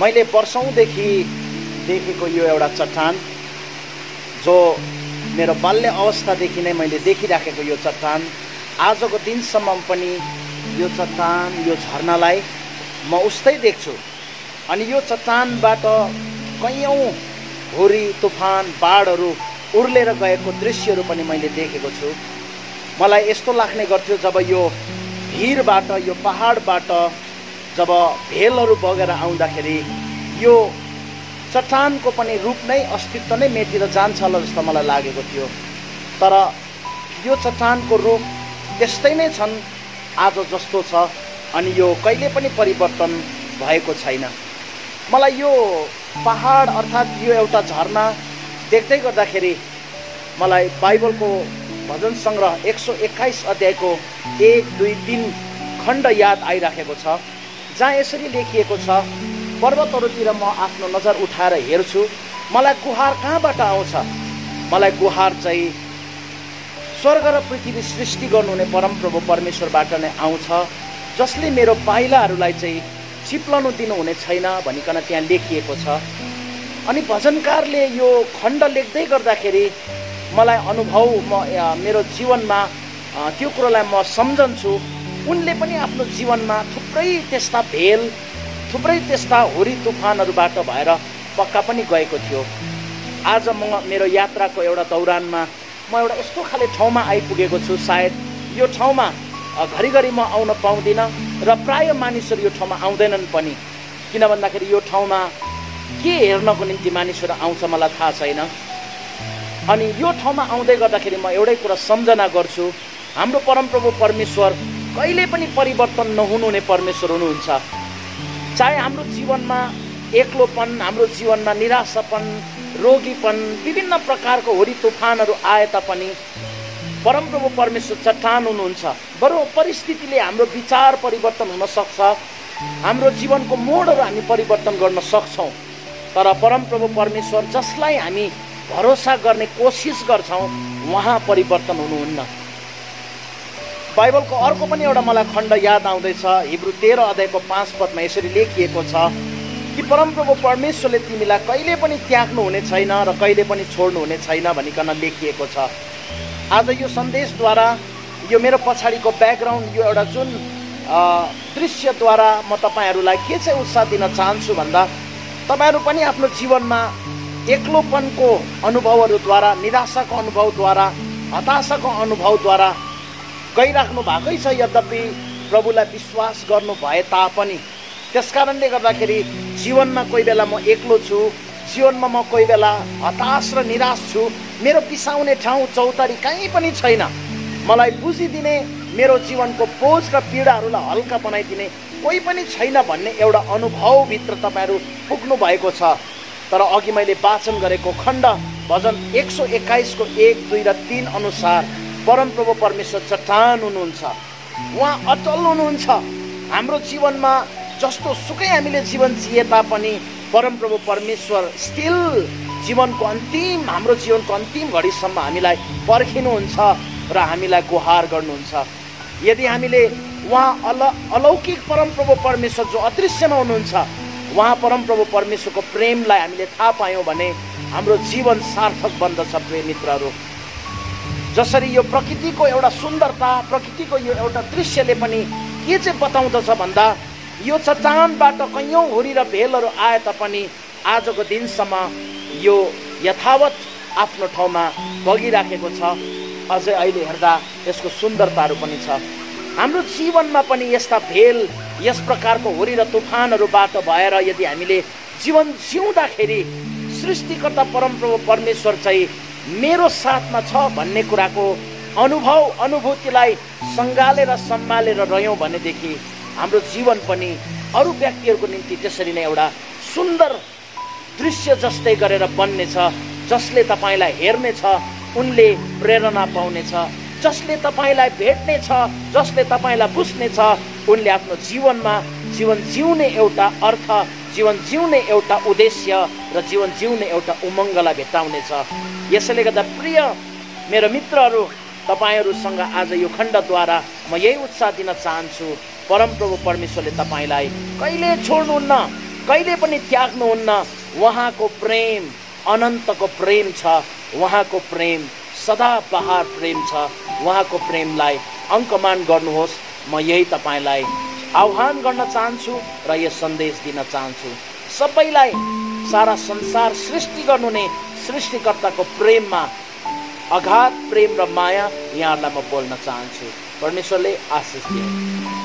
मैले वर्षौँदेखि देखेको यो एउटा चट्टान जो मेरो बाल्य अवस्थादेखि नै मैले देखिराखेको यो चट्टान आजको दिनसम्म पनि यो चट्टान यो झरनालाई म उस्तै देख्छु। अनि यो चट्टानबाट कैयौँ हुरी तुफान बाढहरू उर्लेर गएको दृश्यहरू पनि मैले देखेको छु। मलाई यस्तो लाग्ने गर्थ्यो जब यो भिरबाट यो पहाडबाट जब भेलहरू बगेर आउँदाखेरि यो चट्टानको पनि रूप नै अस्तित्व नै मेटेर जान्छ होला जस्तो मलाई लागेको थियो। तर यो चट्टानको रूप त्यस्तै नै छन् आज जस्तो छ अनि यो कहिले पनि परिवर्तन भएको छैन। मलाई यो पहाड अर्थात् यो एउटा झरना देख्दै गर्दाखेरि मलाई बाइबलको भजन सङ्ग्रह एक सौ एक्काइस अध्यायको एक दुई तिन खण्ड याद आइराखेको छ। जहाँ यसरी लेखिएको छ पर्वतहरूतिर म आफ्नो नजर उठाएर हेर्छु मलाई गुहार कहाँबाट आउँछ? मलाई गुहार चाहिँ स्वर्ग र पृथ्वी सृष्टि गर्नुहुने परमप्रभु परमेश्वरबाट नै आउँछ जसले मेरो पाइलाहरूलाई चाहिँ चिप्लनु दिनुहुने छैन भनिकन त्यहाँ लेखिएको छ। अनि भजनकारले यो खण्ड लेख्दै गर्दाखेरि मलाई अनुभव म मेरो जीवनमा त्यो कुरोलाई म सम्झन्छु। उनले पनि आफ्नो जीवनमा थुप्रै त्यस्ता भेल थुप्रै त्यस्ता हुरी तुफानहरूबाट भएर पक्का पनि गएको थियो। आज म मेरो यात्राको एउटा दौरानमा म एउटा यस्तो खाले ठाउँमा आइपुगेको छु सायद यो ठाउँमा घरिघरि म आउन पाउँदिनँ र प्राय मानिसहरू यो ठाउँमा आउँदैनन् पनि। किन भन्दाखेरि यो ठाउँमा के हेर्नको निम्ति मानिसहरू आउँछ मलाई थाहा छैन। अनि यो ठाउँमा आउँदै गर्दाखेरि म एउटै कुरा सम्झना गर्छु। हाम्रो परमप्रभु परमेश्वर कहिले पनि परिवर्तन नहुनुहुने परमेश्वर हुनुहुन्छ। चाहे हाम्रो जीवनमा एक्लोपन हाम्रो जीवनमा निराशापन रोगीपन विभिन्न प्रकारको होरी तुफानहरू आए तापनि परमप्रभु परमेश्वर चट्टान हुनुहुन्छ। बरु परिस्थितिले हाम्रो विचार परिवर्तन हुन सक्छ। हाम्रो जीवनको मोडहरू हामी परिवर्तन गर्न सक्छौँ। तर परमप्रभु परमेश्वर जसलाई हामी भरोसा गर्ने कोसिस गर्छौँ उहाँ परिवर्तन हुनुहुन्न। बाइबलको अर्को पनि एउटा मलाई खण्ड याद आउँदैछ हिब्रू तेह्र अध्यायको पाँच पदमा यसरी लेखिएको छ कि परमप्रभु परमेश्वरले तिमीलाई कहिले पनि त्याग्नु हुने छैन र कहिले पनि छोड्नु हुने छैन भनिकन लेखिएको छ। आज यो सन्देशद्वारा यो मेरो पछाडिको ब्याकग्राउन्ड यो एउटा जुन दृश्यद्वारा म तपाईँहरूलाई के चाहिँ उत्साह दिन चाहन्छु भन्दा तपाईँहरू पनि आफ्नो जीवनमा एक्लोपनको अनुभवहरूद्वारा निराशाको अनुभवद्वारा हताशाको अनुभवद्वारा गइराख्नु भएकै छ। यद्यपि प्रभुलाई विश्वास गर्नु भए तापनि। त्यस कारणले गर्दाखेरि जीवनमा कोही बेला म एक्लो छु। जीवनमा म कोही बेला हताश र निराश छु। मेरो बिसाउने ठाउँ चौतारी कहीँ पनि छैन। मलाई बुझिदिने मेरो जीवनको बोझ र पीडाहरूलाई हल्का बनाइदिने कोही पनि छैन भन्ने एउटा अनुभवभित्र तपाईँहरू पुग्नु भएको छ। तर अघि मैले वाचन गरेको खण्ड भजन एक सौ एक्काइसको एक दुई र तिन अनुसार परमप्रभु परमेश्वर चट्टान हुनुहुन्छ। उहाँ अटल हुनुहुन्छ। हाम्रो जीवनमा जस्तो सुकै हामीले जीवन जिए तापनि परमप्रभु परमेश्वर स्टिल जीवनको अन्तिम हाम्रो जीवनको अन्तिम घडीसम्म हामीलाई पर्खिनुहुन्छ र हामीलाई गुहार गर्नुहुन्छ। यदि हामीले उहाँ अल अलौकिक परमप्रभु परमेश्वर जो अदृश्यमा हुनुहुन्छ उहाँ परमप्रभु परमेश्वरको प्रेमलाई हामीले थाहा पायौँ भने हाम्रो जीवन सार्थक बन्दछ प्रिय मित्रहरू। जसरी यो प्रकृतिको एउटा सुन्दरता प्रकृतिको यो एउटा दृश्यले पनि के चाहिँ बताउँदछ भन्दा यो चट्टानबाट कैयौँ हुरी र भेलहरू आए तापनि आजको दिनसम्म यो यथावत आफ्नो ठाउँमा बगिराखेको छ। अझै अहिले हेर्दा यसको सुन्दरताहरू पनि छ। हाम्रो जीवनमा पनि यस्ता भेल यस प्रकारको हुरी र तुफानहरूबाट भएर यदि हामीले जीवन जिउँदाखेरि सृष्टिकर्ता परमप्रभु परमेश्वर चाहिँ मेरो साथमा छ भन्ने कुराको अनुभव अनुभूतिलाई सङ्घालेर सम्हालेर रह्यौँ भनेदेखि हाम्रो जीवन पनि अरू व्यक्तिहरूको निम्ति त्यसरी नै एउटा सुन्दर दृश्य जस्तै गरेर बन्नेछ जसले तपाईँलाई हेर्नेछ उनले प्रेरणा पाउनेछ जसले तपाईँलाई भेट्नेछ जसले तपाईँलाई बुझ्नेछ उनले आफ्नो जीवनमा जीवन जिउने एउटा अर्थ जीवन जिउने एउटा उद्देश्य र जीवन जिउने एउटा उमङ्गलाई भेटाउनेछ यसैले गर्दा प्रिय मेरो मित्रहरू तपाईँहरूसँग आज यो खण्डद्वारा म यही उत्साह दिन चाहन्छु। परमप्रभु परमेश्वरले तपाईँलाई कहिले छोड्नुहुन्न कहिले पनि त्याग्नुहुन्न उहाँको प्रेम अनन्तको प्रेम छ उहाँको प्रेम सदा बहार प्रेम छ उहाँको प्रेमलाई अङ्कमान गर्नुहोस्। म यही तपाईँलाई आह्वान गर्न चाहन्छु र यो सन्देश दिन चाहन्छु। सबैलाई सारा संसार सृष्टि गर्नुहुने सृष्टिकर्ताको प्रेममा अगाध प्रेम र माया यहाँहरूलाई म बोल्न चाहन्छु। परमेश्वरले आशिष दिए।